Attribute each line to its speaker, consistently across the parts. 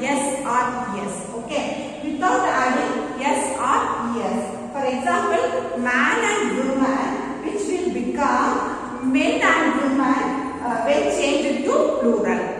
Speaker 1: yes or yes. Okay. Without adding yes or yes. For example, man and woman which will become men and women uh, when changed to plural.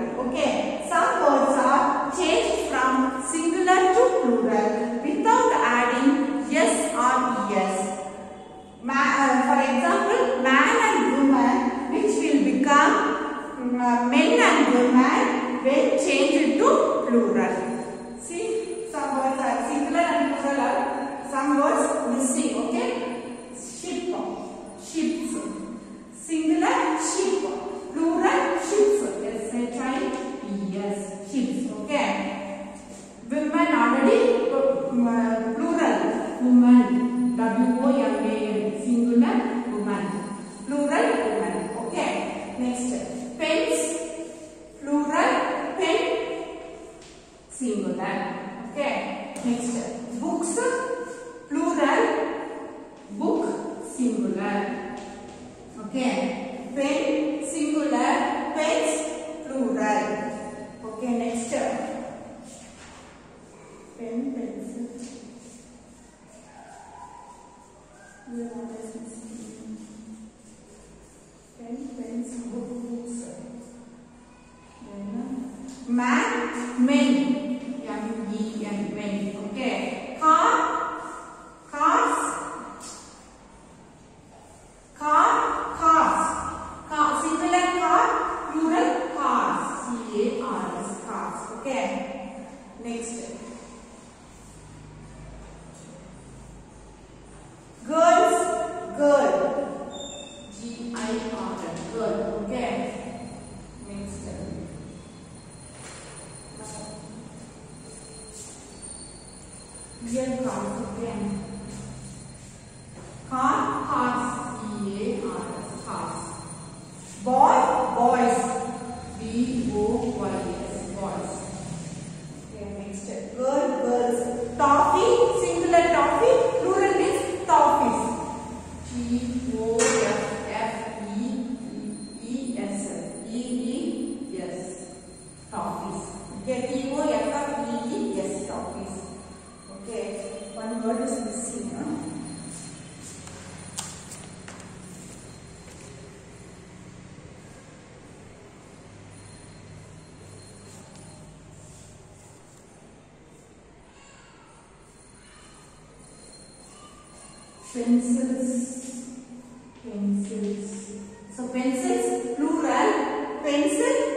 Speaker 1: dân còn thực hành one word is Pencils, pencils. So pencils, plural, pencil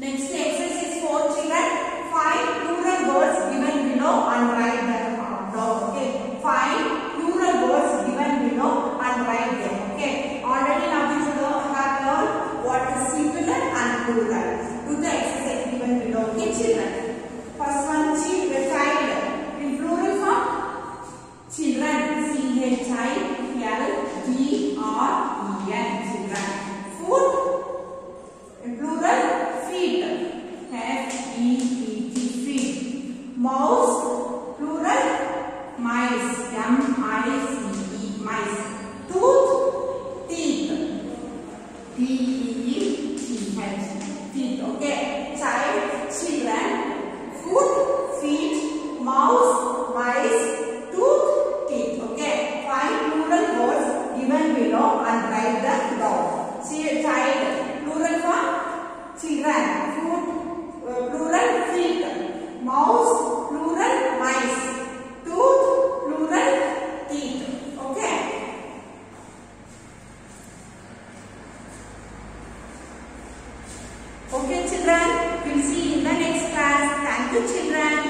Speaker 1: Next bodies and see in the next class. Thank you children.